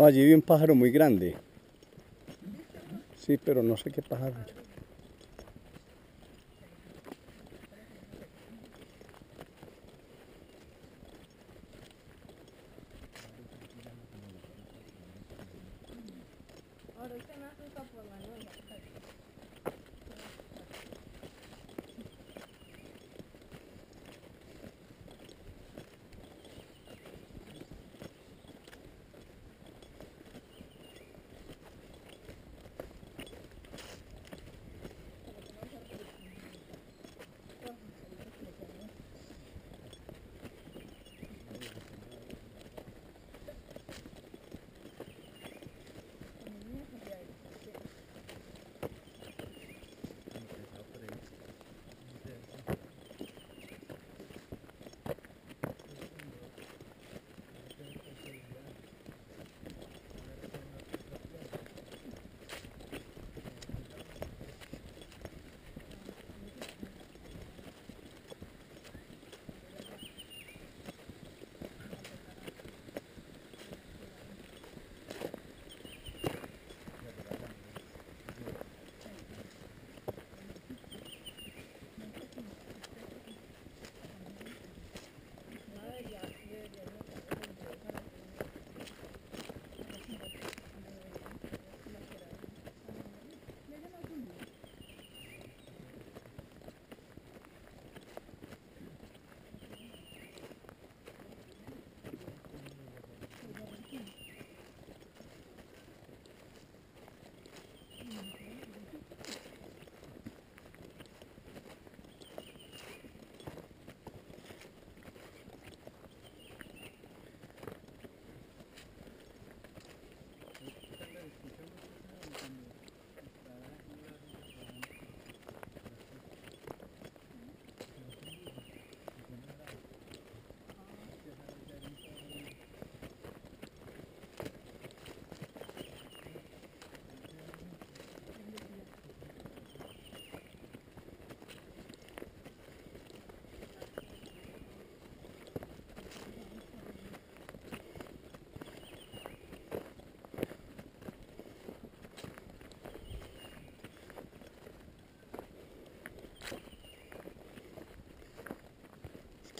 No, allí vi un pájaro muy grande. Sí, pero no sé qué pájaro. era. Ahorita me asusta por la nueva.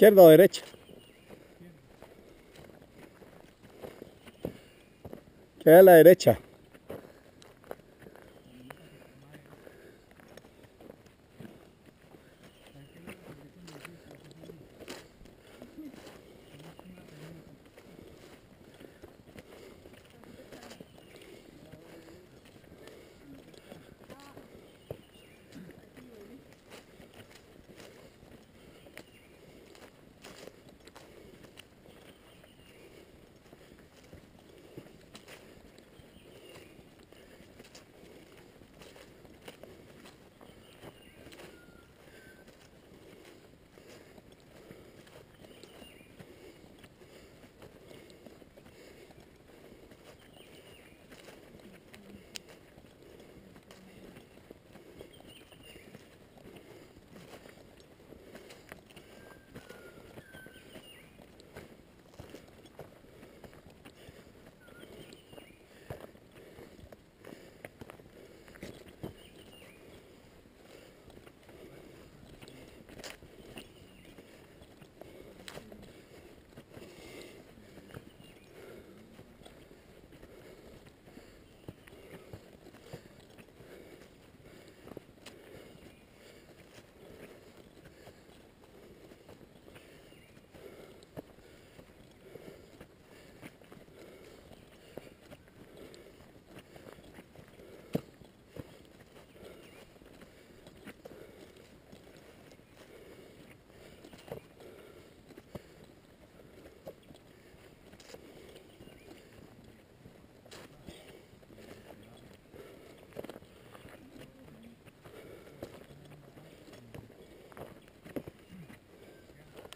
¿Izquierda o derecha? Queda a la derecha.